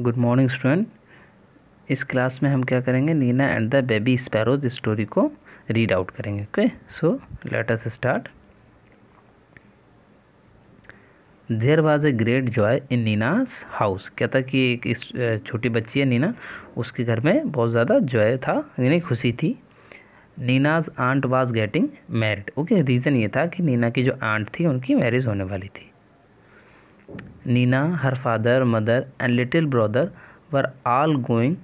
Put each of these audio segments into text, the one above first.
Good morning student इस class में हम क्या करेंगे? Nina and the baby sparrows story को रीड आउट करेंगे okay so let us start there was a great joy in Nina's house क्या था कि एक छोटी बच्ची है नीना उसके घर में बहुत ज़्यादा जॉय था, यानी खुशी थी। Nina's aunt was getting married okay reason ये था कि नीना की जो आंट थी, उनकी मैरिज होने वाली थी। Nina her father mother and little brother were all going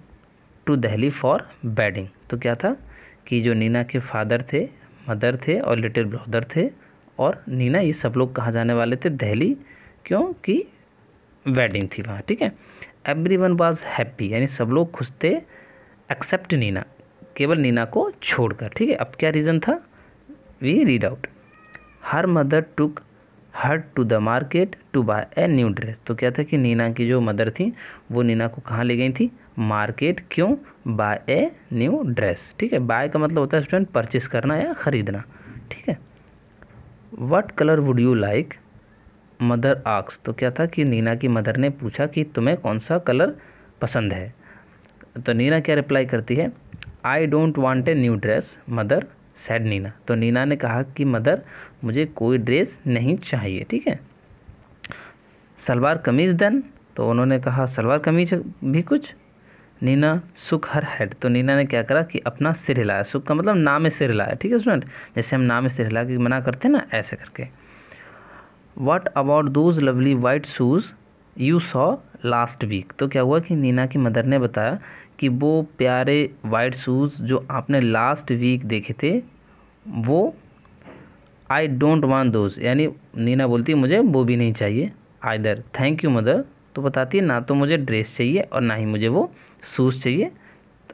to Delhi for wedding तो क्या था? कि जो नीना के फादर थे मदर थे और लिटिल ब्रदर थे और नीना ये सब लोग कहाँ जाने वाले थे? दहली क्योंकि वेडिंग थी वहाँ, ठीक है? एवरी वन वॉज़ हैप्पी यानी सब लोग खुश थे एक्सेप्ट नीना केवल नीना को छोड़कर, ठीक है? अब क्या रीज़न था? We read out her mother took her to the market to buy a new dress तो क्या था कि नीना की जो मदर थी, वो नीना को कहाँ ले गई थी? मार्केट क्यों? बाय ए न्यू ड्रेस ठीक है? बाय का मतलब होता है स्टूडेंट परचेस करना या ख़रीदना। ठीक है? What colour would you like mother asks तो क्या था कि नीना की मदर ने पूछा कि तुम्हें कौन सा कलर पसंद है? तो नीना क्या रिप्लाई करती है? I don't want a new dress mother said Nina तो नीना ने कहा कि, मदर, मुझे कोई ड्रेस नहीं चाहिए, ठीक है? सलवार कमीज़ देन? तो उन्होंने कहा, सलवार कमीज भी कुछ? नीना, सुख हर हेड. तो नीना ने क्या करा कि अपना सिर हिलाया। सुख का मतलब नाम में सिर हिलाया, ठीक है स्टूडेंट जैसे हम नाम सिर हिला के मना करते हैं ना, ऐसे करके। What about those lovely white shoes you saw last week तो क्या हुआ कि नीना की मदर ने बताया कि वो प्यारे वाइट शूज़ जो आपने लास्ट वीक देखे थे, वो आई डोंट वांट दोज यानी नीना बोलती मुझे वो भी नहीं चाहिए आइदर थैंक यू मदर तो बताती है, ना तो मुझे ड्रेस चाहिए और ना ही मुझे वो शूज़ चाहिए.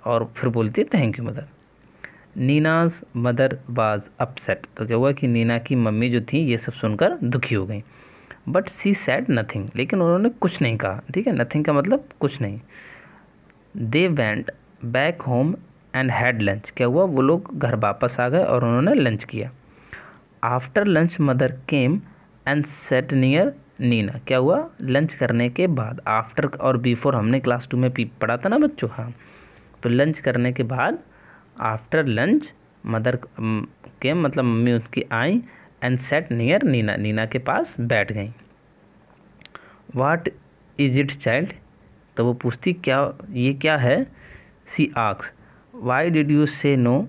और फिर बोलती है thank you mother Nina's mother was upset तो क्या हुआ कि नीना की मम्मी जो थी, ये सब सुनकर दुखी हो गई। बट सी सैड नथिंग लेकिन उन्होंने कुछ नहीं कहा। ठीक है? नथिंग का मतलब कुछ नहीं। They went back home and had lunch क्या हुआ? वो लोग घर वापस आ गए और उन्होंने लंच किया। After lunch mother came and sat near Nina क्या हुआ? लंच करने के बाद आफ्टर और बिफोर हमने क्लास टू में पढ़ा था ना बच्चों? हाँ। तो लंच करने के बाद आफ्टर लंच मदर के मतलब मम्मी उसकी आई and sat near Nina Nina के पास बैठ गई। वाट इज़ इट चाइल्ड तो वो पूछती क्या, ये क्या है? She asks why did you say no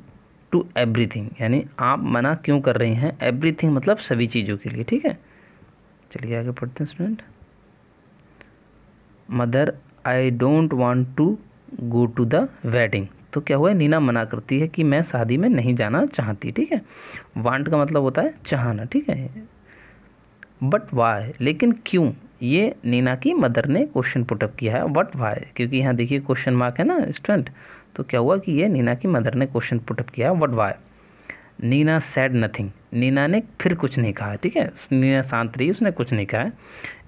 to everything यानी आप मना क्यों कर रही हैं? एवरीथिंग मतलब सभी चीज़ों के लिए, ठीक है? चलिए आगे पढ़ते हैं student mother I don't want to go to the wedding तो क्या हुआ नीना मना करती है कि मैं शादी में नहीं जाना चाहती, ठीक है? वांट का मतलब होता है चाहना, ठीक है? बट वाई लेकिन क्यों? ये नीना की मदर ने क्वेश्चन पुटअप किया है। वट वाई क्योंकि यहाँ देखिए क्वेश्चन मार्क है ना स्टूडेंट तो क्या हुआ कि ये नीना की मदर ने क्वेश्चन पुटअप किया है what why Nina said nothing Nina ने फिर कुछ नहीं कहा, ठीक है? नीना शांत रही, उसने कुछ नहीं कहा। है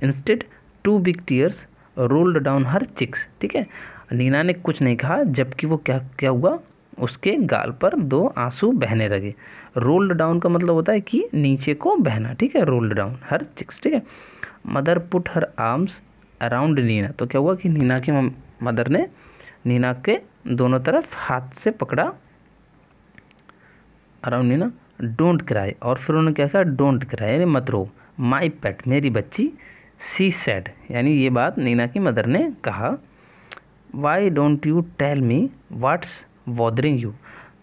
instead two big tears rolled down her cheeks ठीक है? नीना ने कुछ नहीं कहा, जबकि वो क्या क्या हुआ? उसके गाल पर दो आँसू बहने लगे। रोल्ड डाउन का मतलब होता है कि नीचे को बहना, ठीक है? रोल्ड डाउन, हर चिक्स ठीक है? Mother put her arms around Nina. तो क्या हुआ कि नीना की मदर ने नीना के दोनों तरफ़ हाथ से पकड़ा, अराउंड नीना, डोंट क्राई। और फिर उन्होंने क्या कहा? डोंट क्राई, यानी मत रो। माई पेट, मेरी बच्ची, सी सेड। यानी ये बात नीना की मदर ने कहा। Why don't you tell me what's bothering you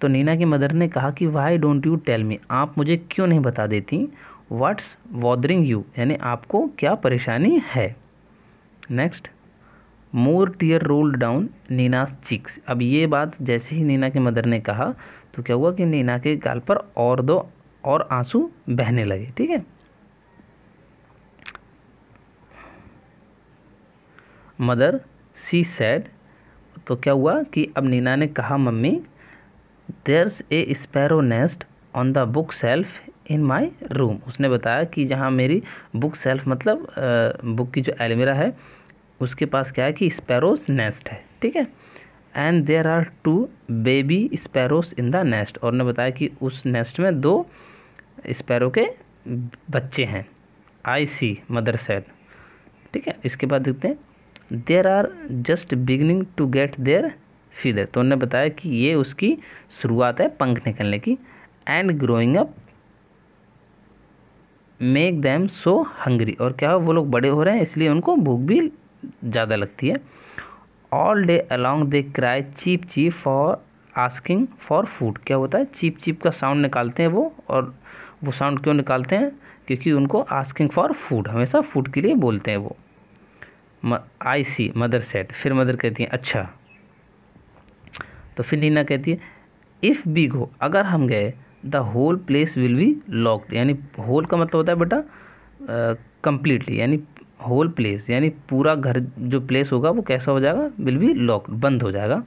तो नीना की मदर ने कहा कि why don't you tell me आप मुझे क्यों नहीं बता देती? वाट्स वॉदरिंग यू यानी आपको क्या परेशानी है? Next more tear rolled down Nina's cheeks अब ये बात जैसे ही नीना की मदर ने कहा तो क्या हुआ कि नीना के गाल पर और दो और आँसू बहने लगे, ठीक है? मदर सी सैड तो क्या हुआ कि अब नीना ने कहा, mummy there's a sparrow nest on the book shelf in my room उसने बताया कि जहाँ मेरी बुक सेल्फ मतलब बुक की जो एलमिरा है, उसके पास क्या है कि स्पैरोज नेस्ट है, ठीक है? And there are two baby sparrows in the nest और ने बताया कि उस नेस्ट में दो स्पैरो के बच्चे हैं। आई सी मदर सेड ठीक है? इसके बाद देखते हैं। There are just beginning to get their feather तो उन्होंने बताया कि ये उसकी शुरुआत है पंख निकलने की। And growing up make them so hungry और क्या हो वो लोग बड़े हो रहे हैं, इसलिए उनको भूख भी ज़्यादा लगती है। All day along they cry cheep cheep for asking for food क्या होता है? चीप चीप का साउंड निकालते हैं वो, और वो साउंड क्यों निकालते हैं? क्योंकि उनको आस्किंग फॉर फ़ूड हमेशा फ़ूड के लिए बोलते हैं वो। आई सी मदर सेट फिर मदर कहती हैं अच्छा तो फिर नीना कहती है इफ़ बी गो अगर हम गए the whole place will be locked यानी होल का मतलब होता है बेटा कंप्लीटली यानी होल प्लेस यानी पूरा घर जो प्लेस होगा, वो कैसा हो जाएगा? विल बी लॉक्ड बंद हो जाएगा।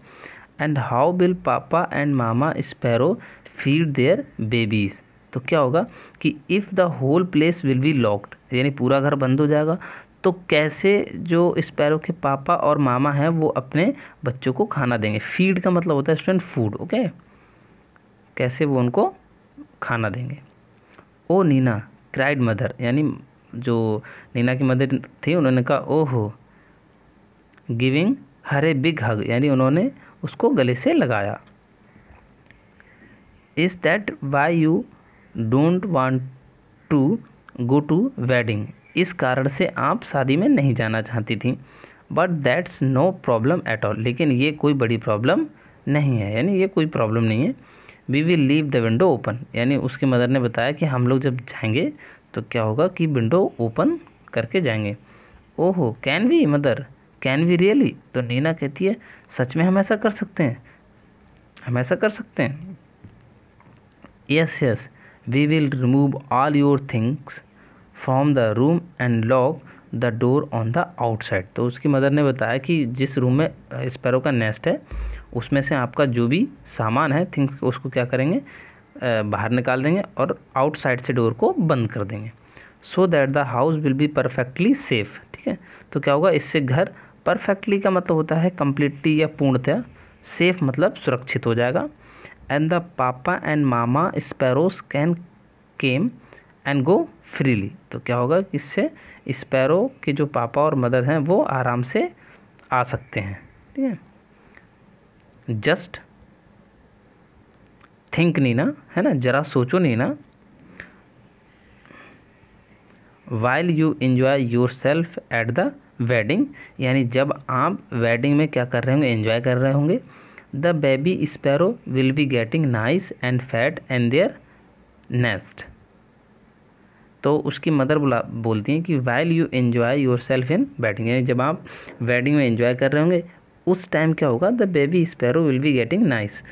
And how will papa and mama sparrow feed their babies तो क्या होगा कि if the whole place will be locked यानी पूरा घर बंद हो जाएगा तो कैसे जो स्पैरो के पापा और मामा हैं, वो अपने बच्चों को खाना देंगे? फ़ीड का मतलब होता है स्टूडेंट फ़ूड ओके कैसे वो उनको खाना देंगे? ओ नीना क्राइड मदर यानी जो नीना की मदर थी, उन्होंने कहा, ओहो गिविंग हर बिग हग यानी उन्होंने उसको गले से लगाया। Is that why you don't want to go to wedding इस कारण से आप शादी में नहीं जाना चाहती थी। But that's no problem at all लेकिन ये कोई बड़ी प्रॉब्लम नहीं है। यानी ये कोई प्रॉब्लम नहीं है। We will leave the window open यानी उसकी मदर ने बताया कि हम लोग जब जाएँगे तो क्या होगा कि विंडो ओपन करके जाएँगे। ओहो can we mother can we really तो नीना कहती है, सच में हम ऐसा कर सकते हैं? हम ऐसा कर सकते हैं? Yes yes we will remove all your things from the room and lock the door on the outside तो उसकी मदर ने बताया कि जिस रूम में स्पैरो का नेस्ट है, उसमें से आपका जो भी सामान है थिंग्स उसको क्या करेंगे बाहर निकाल देंगे और आउटसाइड से डोर को बंद कर देंगे। So that the house will be perfectly safe ठीक है? तो क्या होगा, इससे घर परफेक्टली का मतलब होता है कम्प्लीटली या पूर्णतः सेफ़ मतलब सुरक्षित हो जाएगा। And the papa and mama sparrows can came and go freely तो क्या होगा इससे स्पैरो के जो पापा और मदर हैं, वो आराम से आ सकते हैं। ठीक है? जस्ट थिंक नहीं ना, है ना? ज़रा सोचो नहीं ना। While you enjoy yourself at the wedding यानी जब आप वेडिंग में क्या कर रहे होंगे? इन्जॉय कर रहे होंगे। The baby sparrow will be getting nice and fat and their nest तो उसकी मदर बोला, बोलती हैं कि while you enjoy yourself in wedding यानी जब आप वेडिंग में एंजॉय कर रहे होंगे, उस टाइम क्या होगा? The baby sparrow will be getting nice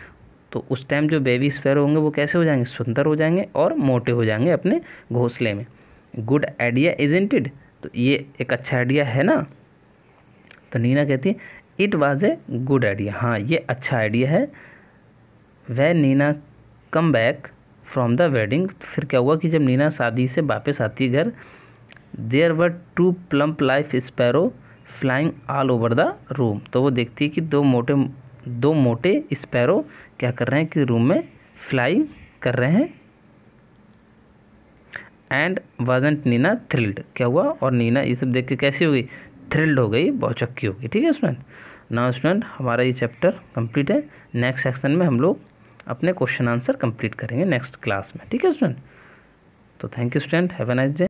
तो उस टाइम जो बेबी स्पैरो होंगे, वो कैसे हो जाएँगे? सुंदर हो जाएँगे और मोटे हो जाएँगे अपने घोंसले में। गुड आइडिया इजेंटेड तो ये एक अच्छा आइडिया है ना? तो नीना कहती है it was a good idea हाँ ये अच्छा आइडिया है। वह Nina come back from the wedding फिर क्या हुआ कि जब नीना शादी से वापस आती है घर there were two plump life sparrow flying all over the room तो वो देखती है कि दो मोटे दो मोटे स्पैरो क्या कर रहे हैं कि रूम में फ्लाई कर रहे हैं। एंड वजेंट नीना थ्रिल्ड क्या हुआ? और नीना ये सब देख के कैसी हो गई? थ्रिल्ड हो गई, बहुत चक्की हो गई। ठीक है स्टूडेंट नाउ स्टूडेंट हमारा ये चैप्टर कंप्लीट है। नेक्स्ट सेक्शन में हम लोग अपने क्वेश्चन आंसर कंप्लीट करेंगे नेक्स्ट क्लास में। ठीक है स्टूडेंट तो thank you student have a nice day